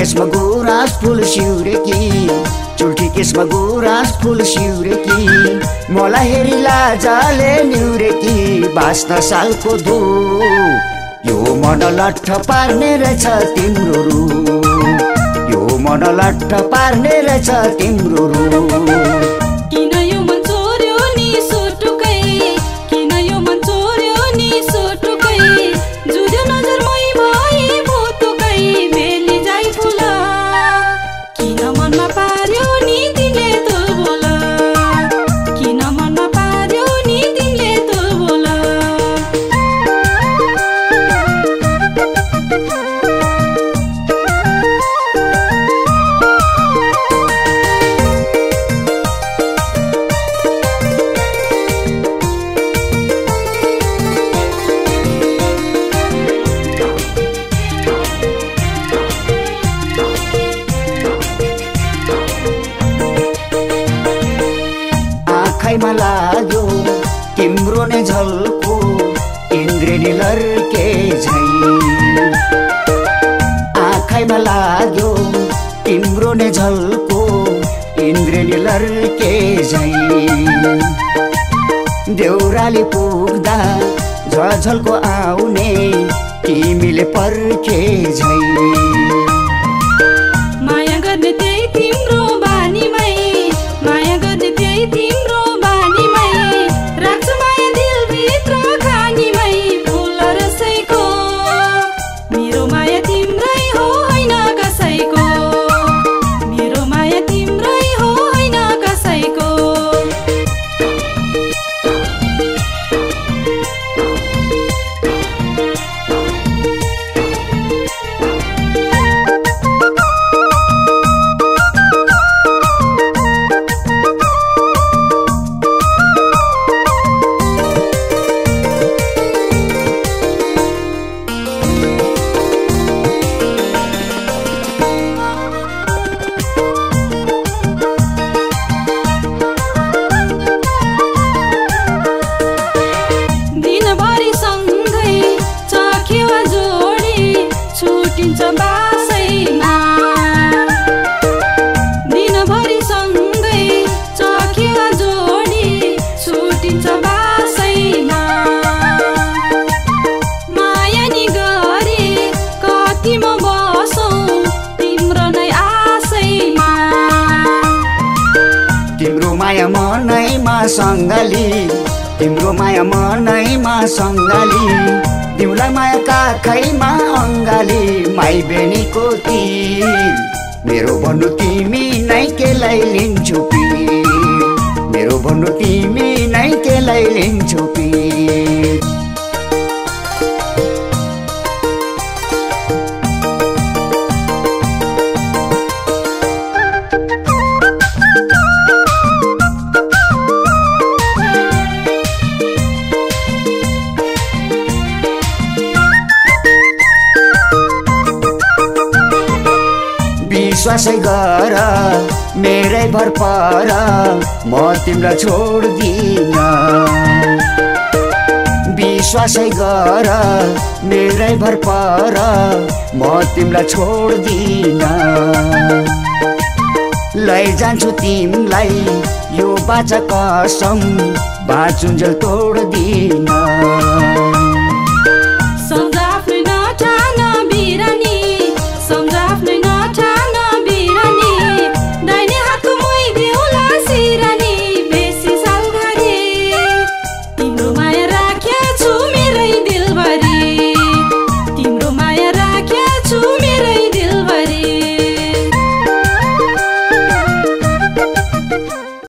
केसमा गुराँस फुल सिउरेकी। चुल्ठी केसमा गुराँस फुल सिउरेकी। मलाई हेरी लाजाले निउरेकी। बाँच्न सालको धु। यो मन लट्ठ पार्ने रहेछ तिम्रो रु। यो मन लट्ठ पार्ने रहेछ तिम्रो रु। लाग्यो। तिम्रो नै झल्को इन्द्रेणी लर्के झै। आँखैमा लाग्यो तिम्रो नै झल्को इन्द्रेणी लर्के झै। देउराली पुग्दा झलझलको आउने तिमीले पर्खे झै। सङ्गाली तिम्रो माया मनैमा सङ्गाली। तिमीलाई माया काखैमा अङ्गाली। माई बेनीको तिर मेरो भन्नु तिमी नै केलाई लिन्छु मेरो भन्नु तिमी नै केलाई लिन्छु विश्वासै गर मेरै भर पर म तिमीलाई छोड्दिन विश्वासै गर मेरै भर पर म तिमीलाई छोड्दिन लैजान्छु तिमीलाई यो बाचा कसम बाँचुन्जेल तोड्दिन